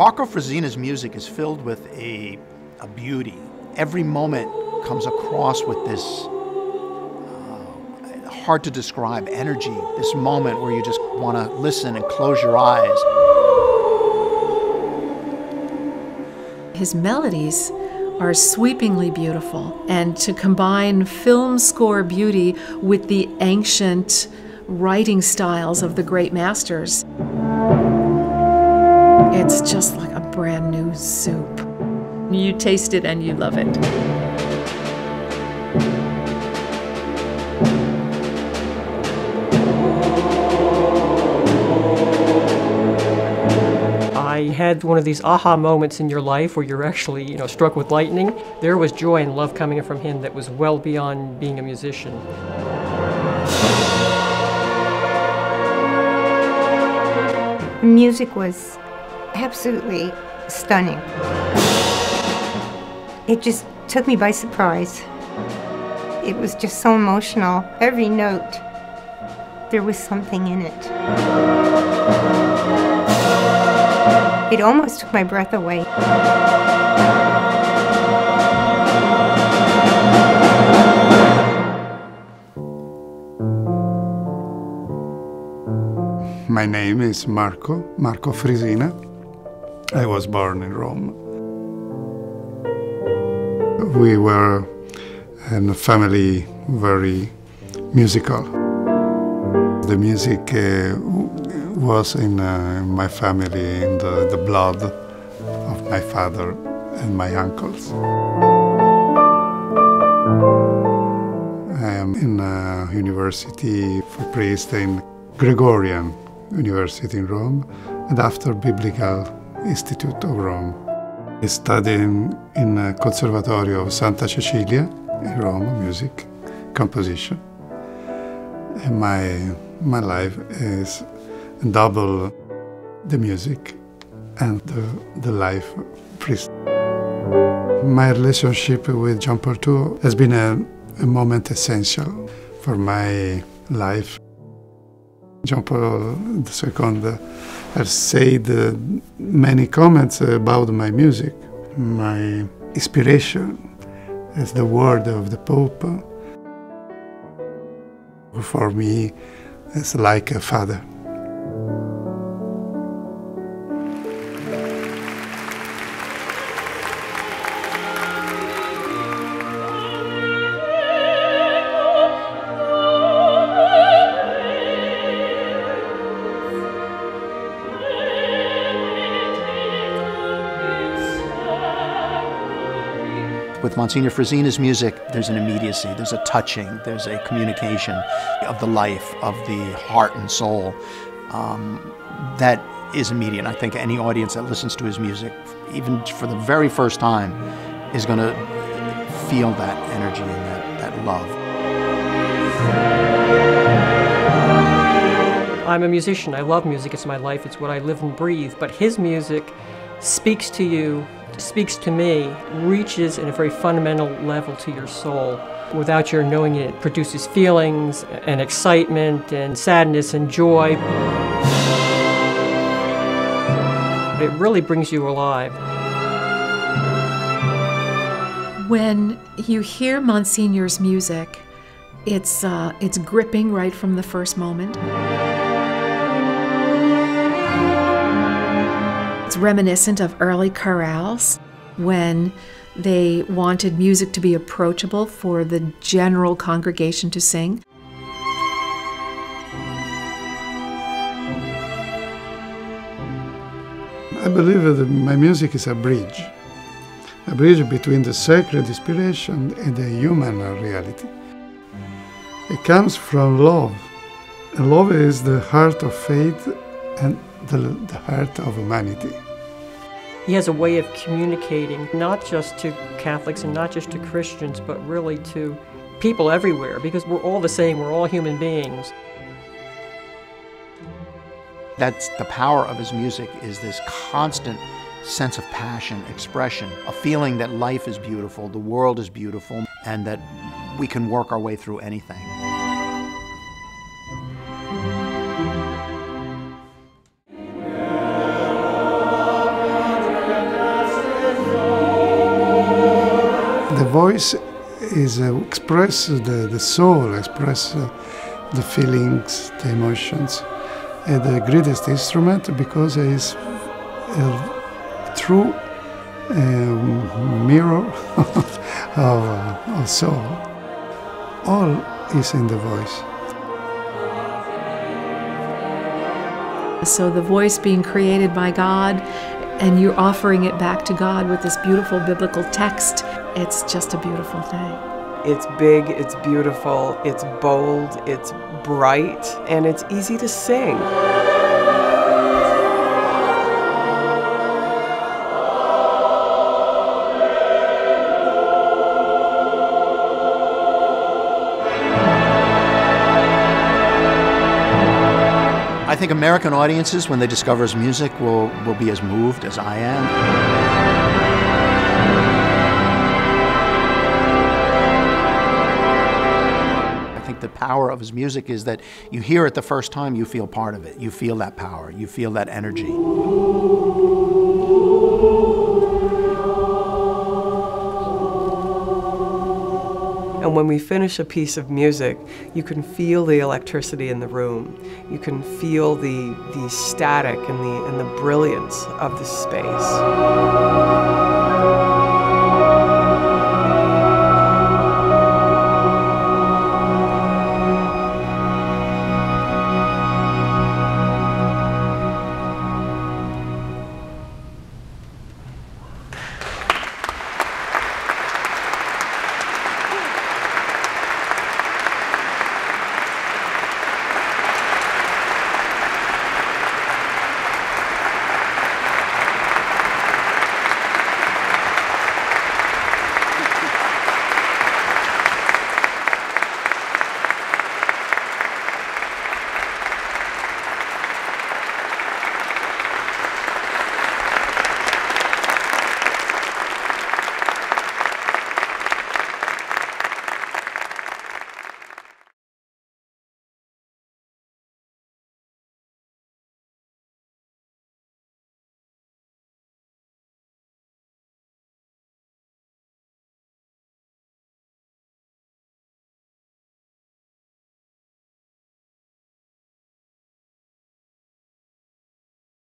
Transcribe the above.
Marco Frisina's music is filled with a, a beauty. Every moment comes across with this uh, hard to describe energy, this moment where you just want to listen and close your eyes. His melodies are sweepingly beautiful, and to combine film score beauty with the ancient writing styles of the great masters, it's just like a brand new soup. You taste it and you love it. I had one of these aha moments in your life where you're actually, you know, struck with lightning. There was joy and love coming from him that was well beyond being a musician. Music was absolutely stunning. It just took me by surprise. It was just so emotional. Every note, there was something in it. It almost took my breath away. My name is Marco, Marco Frisina. I was born in Rome. We were a family very musical. The music uh, was in uh, my family, in the, the blood of my father and my uncles. I am in a university for priest in Gregorian University in Rome and after Biblical Institute of Rome. I studied in, a Conservatorio of Santa Cecilia in Rome, music, composition. And my, my life is double the music and the, the life priest. My relationship with Jean Paul II has been a, a moment essential for my life. Jean Paul II has said uh, many comments about my music. My inspiration is the word of the Pope. For me, it's like a father. With Monsignor Frisina's music, there's an immediacy, there's a touching, there's a communication of the life, of the heart and soul um, that is immediate. I think any audience that listens to his music, even for the very first time, is going to feel that energy and that, that love. I'm a musician. I love music. It's my life. It's what I live and breathe. But his music speaks to you speaks to me reaches in a very fundamental level to your soul. Without your knowing it, it produces feelings and excitement and sadness and joy. It really brings you alive. When you hear Monsignor's music, it's, uh, it's gripping right from the first moment. Reminiscent of early chorales when they wanted music to be approachable for the general congregation to sing. I believe that my music is a bridge, a bridge between the sacred inspiration and the human reality. It comes from love, and love is the heart of faith and the, the heart of humanity. He has a way of communicating not just to Catholics and not just to Christians, but really to people everywhere because we're all the same, we're all human beings. That's the power of his music is this constant sense of passion, expression, a feeling that life is beautiful, the world is beautiful, and that we can work our way through anything. Voice is uh, express the, the soul, express uh, the feelings, the emotions. And the greatest instrument because it is a true um, mirror of, of soul. All is in the voice. So the voice being created by God and you're offering it back to God with this beautiful biblical text, it's just a beautiful thing. It's big, it's beautiful, it's bold, it's bright, and it's easy to sing. I think American audiences, when they discover his music, will, will be as moved as I am. Power of his music is that you hear it the first time, you feel part of it. You feel that power, you feel that energy. And when we finish a piece of music, you can feel the electricity in the room. You can feel the, the static and the, and the brilliance of the space.